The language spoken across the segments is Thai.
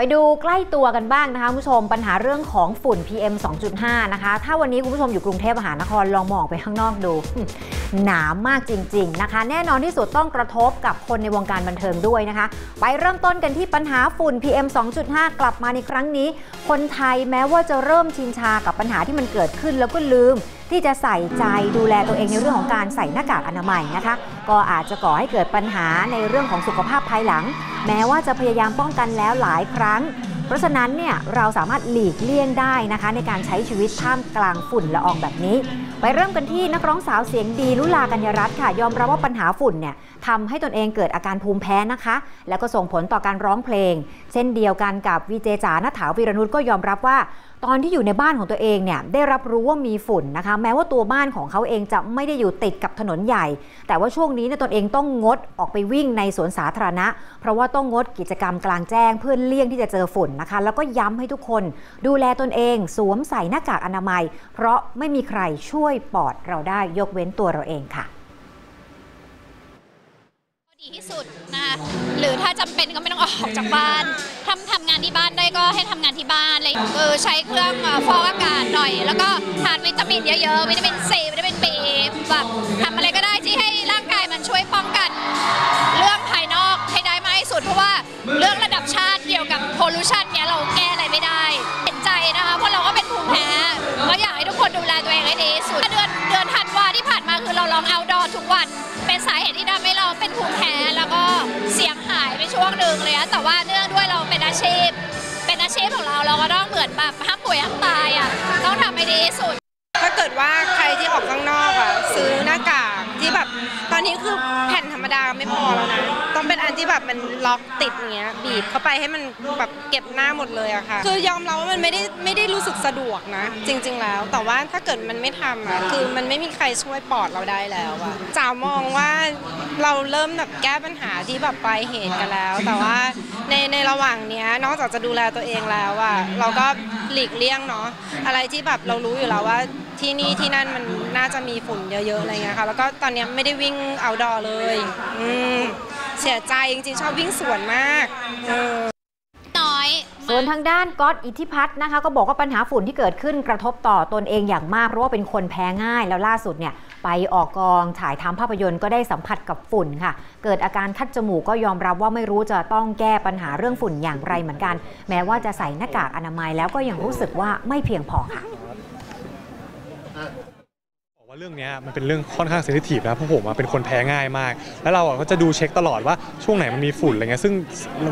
ไปดูใกล้ตัวกันบ้างนะคะคุณผู้ชมปัญหาเรื่องของฝุ่น PM 2.5 นะคะ ถ้าวันนี้คุณผู้ชมอยู่กรุงเทพมหานครลองมองไปข้างนอกดู หนามากจริง ๆนะคะ แน่นอนที่สุดต้องกระทบกับคนในวงการบันเทิงด้วยนะคะ ไปเริ่มต้นกันที่ปัญหาฝุ่น PM 2.5 กลับมาในครั้งนี้ คนไทยแม้ว่าจะเริ่มชินชากับปัญหาที่มันเกิดขึ้นแล้วก็ลืมที่จะใส่ใจดูแลตัวเองในเรื่องของการใส่หน้ากากอนามัยนะคะ ก็อาจจะก่อให้เกิดปัญหาในเรื่องของสุขภาพภายหลัง แม้ว่าจะพยายามป้องกันแล้วหลายครั้ง เพราะฉะนั้นเนี่ยเราสามารถหลีกเลี่ยงได้นะคะ ในการใช้ชีวิตท่ามกลางฝุ่นละอองแบบนี้ ไปเริ่มกันที่นักร้องสาวเสียงดีลุลากัญญรัตน์ค่ะ ยอมรับว่าปัญหาฝุ่นเนี่ยทำให้ตนเองเกิดอาการภูมิแพ้นะคะ แล้วก็ส่งผลต่อการร้องเพลง เช่นเดียวกันกับวีเจจ๋าณถาวีรนุชก็ยอมรับว่า ตอนที่อยู่ในบ้านของตัวเองเนี่ยได้รับรู้ว่ามีฝุ่นนะคะ แม้ว่าตัวบ้านของเขาเองจะไม่ได้อยู่ติดกับถนนใหญ่ แต่ว่าช่วงนี้เนี่ยตนเองต้องงดออกไปวิ่งในสวนสาธารณะ เพราะว่าต้องงดกิจกรรมกลางแจ้ง เพื่อเลี่ยงที่จะเจอฝุ่นนะคะ แล้วก็ย้ำให้ทุกคน ดูแลตนเอง สวมใส่หน้ากากอนามัย เพราะไม่มีใครช่วยปอดเราได้ยกเว้นตัวเราเองค่ะ ดีที่สุดนะคะหรือถ้าจำเป็นก็ไม่ต้องออกจากบ้านทำทำงานที่บ้านได้ก็ให้ทำงานที่บ้านเลยคือใช้เครื่องฟอกอากาศหน่อย แล้วก็ทานวิตามินเยอะๆวิตามินซีวิตามินบีแบบทำอะไรก็ได้ที่ให้ร่างกายมันช่วยป้องกัน เรื่องภายนอกให้ได้มากที่สุดเพราะว่าเรื่องระดับชาติเกี่ยวกับ pollution เนี้ยเราแก้อะไรไม่ได้เห็นใจนะคะเพราะเราก็เป็นภูมิแพ้ก็อยากให้ทุกคนดูแลตัวเองให้ดีที่สุดเดือนเดือนธันวาที่ผ่านมาคือเราลอง outdoor ทุกวันเป็นสาเหตุที่ทำให้เราเป็นภูมิ หนึ่งเลยอะแต่ว่าเนื่องด้วยเราเป็นอาชีพ เป็นอาชีพของเราเราก็ต้องเหมือนแบบห้ามป่วยห้ามตายอะต้องทำให้ดีที่สุด ถ้าเกิดว่าใครที่ออกข้างนอกอะซื้อหน้ากากที่แบบ ตอนนี้คือแผ่นธรรมดาไม่พอแล้วนะต้องเป็นอันที่แบบมันล็อกติดอย่างเงี้ยบีบเข้าไปให้มันแบบเก็บหน้าหมดเลยอะค่ะคือยอมรับว่ามันไม่ได้ไม่ได้รู้สึกสะดวกนะ จริง ๆ แล้ว แต่ว่าถ้าเกิดมันไม่ทำอะคือมันไม่มีใครช่วยปอดเราได้แล้วอะจ๋ามองว่า เราเริ่มแบบแก้ปัญหาที่แบบปลายเหตุกันแล้ว แต่ว่าในในระหว่างเนี้ยนอกจากจะดูแลตัวเองแล้วอะเราก็หลีกเลี่ยงเนาะอะไรที่แบบเรารู้อยู่แล้วว่าที่นี่ที่นั่นมันน่าจะมีฝุ่นเยอะๆอะไรเงี้ยค่ะแล้วก็ตอนนี้ไม่ได้วิ่งเอาดอเลย อืมเสียใจจริงๆชอบวิ่งสวนมากเออ ส่วนทางด้านก๊อตอิทธิพัฒน์นะคะก็บอกว่าปัญหาฝุ่นที่เกิดขึ้นกระทบต่อตนเองอย่างมาก เพราะว่าเป็นคนแพ้ง่ายแล้วล่าสุดเนี่ยไปออกกองถ่ายทำภาพยนตร์ก็ได้สัมผัสกับฝุ่นค่ะ เกิดอาการคัดจมูกก็ยอมรับว่าไม่รู้จะต้องแก้ปัญหาเรื่องฝุ่นอย่างไรเหมือนกัน แม้ว่าจะใส่หน้ากากอนามัยแล้วก็ยังรู้สึกว่าไม่เพียงพอค่ะบอกว่า เรื่องนี้มันเป็นเรื่องค่อนข้างเซนซิทีฟนะเพราะผมเป็นคนแพ้ง่ายมาก แล้วเราก็จะดูเช็คตลอดว่าช่วงไหนมันมีฝุ่นอะไรเงี้ยซึ่ง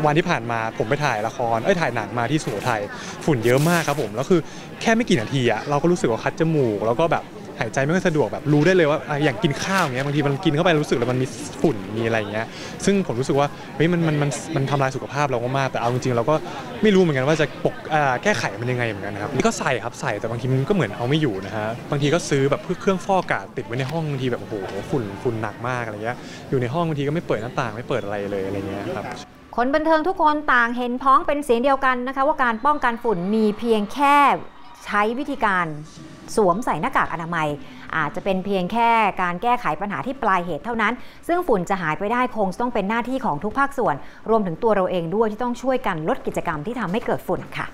วันที่ผ่านมาผมไปถ่ายละครเอ้ยถ่ายหนังมาที่สุโขทัยฝุ่นเยอะมากครับผมแล้วคือแค่ไม่กี่นาทีอะเราก็รู้สึกว่าคัดจมูกแล้วก็แบบ หายใจไม่ค่อยสะดวกแบบรู้ได้เลยว่าอย่างกินข้าวอย่างเงี้ยบางทีมันกินเข้าไปรู้สึกแล้วมันมีฝุ่นมีอะไรอย่างเงี้ยซึ่งผมรู้สึกว่าเฮ้ยมันมันมันมันทำลายสุขภาพเรามากแต่เอาจริงๆเราก็ไม่รู้เหมือนกันว่าจะปกแก้ไขมันยังไงเหมือนกันครับนี่ก็ใส่ครับใส่แต่บางทีมันก็เหมือนเอาไม่อยู่นะฮะบางทีก็ซื้อแบบเพื่อเครื่องฟอกอากาศติดไว้ในห้องบางทีแบบโอ้โหฝุ่นฝุ่นหนักมากอะไรเงี้ยอยู่ในห้องบางทีก็ไม่เปิดหน้าต่างไม่เปิดอะไรเลยอะไรเงี้ยครับคนบันเทิงทุกคนต่างเห็นพ้องเป็นเสียงเดียวกันนะคะว่าการป้องกันฝุ่นมีเพียงแค่ใช้วิธีการ สวมใส่หน้ากากอนามัย อาจจะเป็นเพียงแค่การแก้ไขปัญหาที่ปลายเหตุเท่านั้น ซึ่งฝุ่นจะหายไปได้คงต้องเป็นหน้าที่ของทุกภาคส่วน รวมถึงตัวเราเองด้วยที่ต้องช่วยกันลดกิจกรรมที่ทำให้เกิดฝุ่นค่ะ